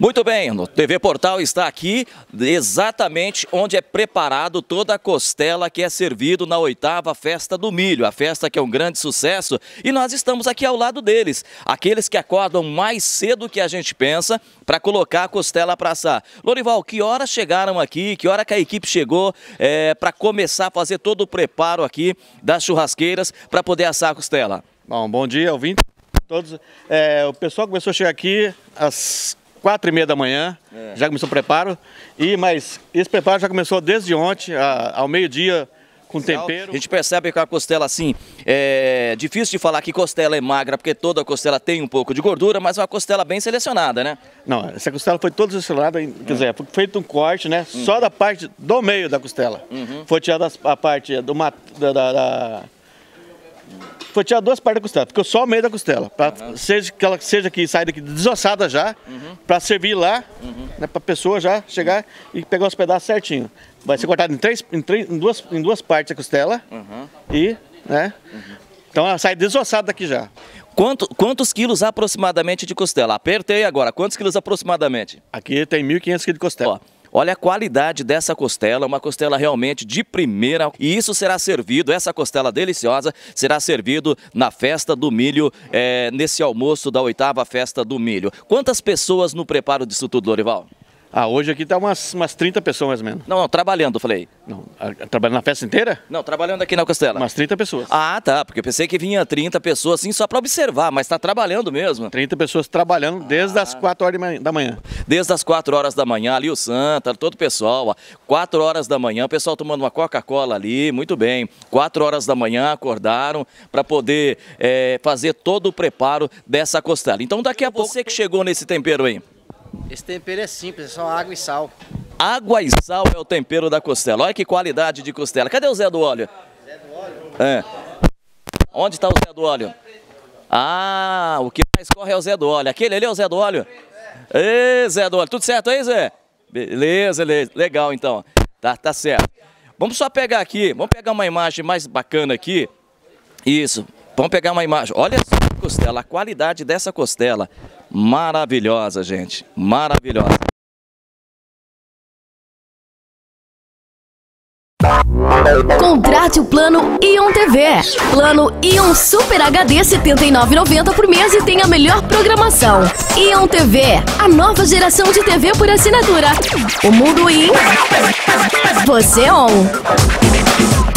Muito bem, o TV Portal está aqui exatamente onde é preparado toda a costela que é servido na oitava Festa do Milho, a festa que é um grande sucesso e nós estamos aqui ao lado deles, aqueles que acordam mais cedo que a gente pensa para colocar a costela para assar. Lorival, que horas chegaram aqui, que hora que a equipe chegou é, para começar a fazer todo o preparo aqui das churrasqueiras para poder assar a costela? Bom, bom dia, ouvinte. Todos, é, o pessoal começou a chegar aqui às quatro e meia da manhã, é. já começou o preparo. E, mas esse preparo já começou desde ontem, a, ao meio-dia, com tempero. A gente percebe que a costela, assim, é difícil de falar que costela é magra, porque toda costela tem um pouco de gordura, mas é uma costela bem selecionada, né? Não, essa costela foi toda selecionada, quer dizer, foi feito um corte, né? Uhum. Só da parte do meio da costela. Uhum. Foi tirada a parte do, da, da, da foi tirar duas partes da costela, ficou só o meio da costela. Pra uhum. seja, que ela seja que saia daqui desossada já, uhum. para servir lá, uhum. né, para a pessoa já chegar e pegar os pedaços certinho. Vai ser cortado em, três, em, três, em, duas, em duas partes a costela uhum. e, né? Então ela sai desossada daqui já. Quanto, quantos quilos aproximadamente de costela? Apertei agora, quantos quilos aproximadamente? Aqui tem 1.500 quilos de costela. Ó. Olha a qualidade dessa costela, uma costela realmente de primeira. E isso será servido, essa costela deliciosa, será servido na festa do milho, é, nesse almoço da oitava festa do milho. Quantas pessoas no preparo disso tudo, Lorival? Ah, hoje aqui tá umas, umas 30 pessoas mais ou menos. Não, não, trabalhando, falei. Não, trabalhando na festa inteira? Não, trabalhando aqui na Costela. Umas 30 pessoas. Ah, tá, porque eu pensei que vinha 30 pessoas assim só para observar, mas está trabalhando mesmo. 30 pessoas trabalhando desde ah. as 4 horas da manhã. Desde as 4 horas da manhã, ali o Santa, todo o pessoal, ó, 4 horas da manhã, o pessoal tomando uma Coca-Cola ali, muito bem. 4 horas da manhã acordaram para poder é, fazer todo o preparo dessa costela. Então daqui a pouco você que chegou nesse tempero aí. Esse tempero é simples, é só água e sal. Água e sal é o tempero da costela. Olha que qualidade de costela. Cadê o Zé do Óleo? Zé do Óleo? É. Onde está o Zé do Óleo? Ah, o que mais corre é o Zé do Óleo. Aquele ali é o Zé do Óleo? Ê, Zé do Óleo. Tudo certo aí, Zé? Beleza, beleza. Legal, então. Tá, tá certo. Vamos só pegar aqui, vamos pegar uma imagem mais bacana aqui. Isso. Vamos pegar uma imagem. Olha só a costela, a qualidade dessa costela. Maravilhosa, gente. Maravilhosa. Contrate o plano Ion TV. Plano Ion Super HD 79,90 por mês e tem a melhor programação. Ion TV, a nova geração de TV por assinatura. O mundo in. Você on.